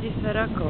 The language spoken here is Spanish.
diferako